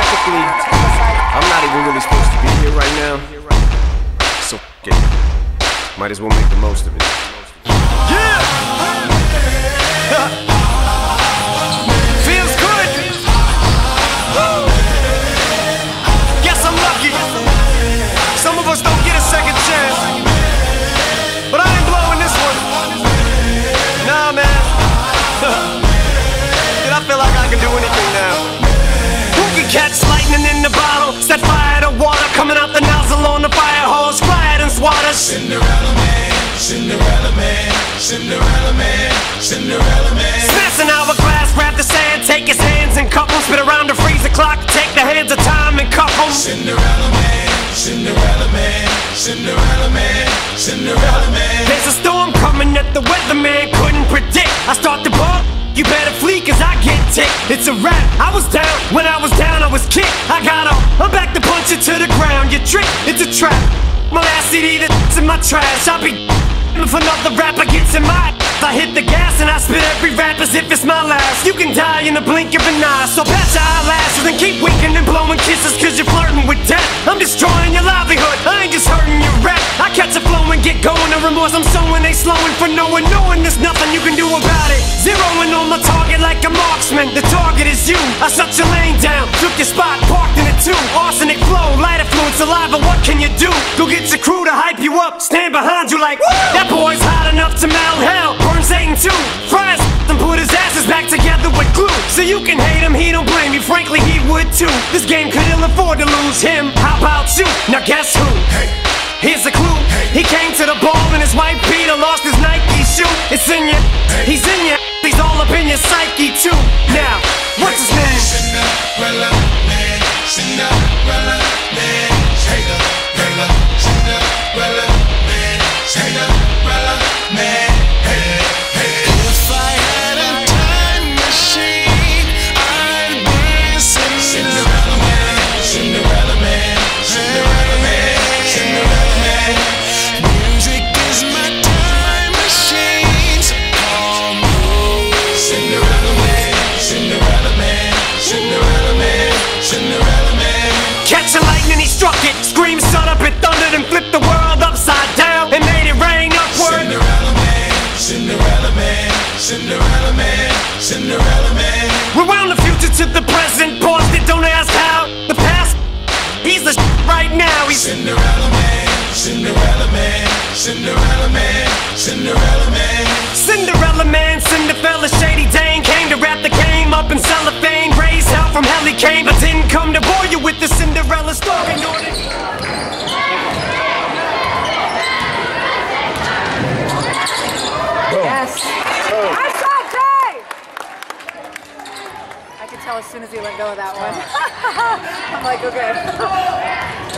technically, I'm not even really supposed to be here right now. So it. Might as well make the most of it. Cinderella man, Cinderella man, Cinderella man, Cinderella man. Smash an hourglass, grab the sand, take his hands and cup 'em, spit around to freeze the clock, take the hands of time and 'em. Cinderella man, Cinderella man, Cinderella man, Cinderella man. There's a storm coming that the weatherman couldn't predict. I start to bump, you better flee cause I get ticked. It's a wrap. I was down, when I was down, I was kicked. I got up, I'm back to punch it to the ground. You trick, it's a trap. My last CD in my trash. I'll be if another rapper gets in my I hit the gas and I spit every rap as if it's my last. You can die in the blink of an eye, so patch your eyelashes and keep winking and blowing kisses cause you're flirting with death. I'm destroying your livelihood, I ain't just hurting your rap. I catch a flow and get going, the remorse I'm sowing, they slowing for knowing, knowing there's nothing you can do about it. Zeroing on my target like a marksman, the target is you. I shut your lane down, took your spot, parked in it too. Arsenic flow, lighter fluid, saliva, can you do? Go get your crew to hype you up, stand behind you like, that boy's hot enough to melt hell. Burn Satan too, his and put his asses back together with glue. So you can hate him, he don't blame you, frankly he would too. This game could ill afford to lose him. How about you? Now guess who? Hey. Here's a clue. hey. He came to the ball and his wife Peter lost his Nike shoe. It's in you, he's in you, he's all up in your psyche too. Now, Cinderella man. Catch a lightning, he struck it. Scream, shut up, it thundered and flipped the world upside down and made it rain upward. Cinderella man, Cinderella man, Cinderella man, Cinderella man. Rewound the future to the present, paused it, don't ask how. The past, he's the right now. He's Cinderella man, Cinderella man, Cinderella man, Cinderella Cinderella story. nor did- Yes. I shot Jay! I could tell as soon as he let go of that one. I'm like, okay.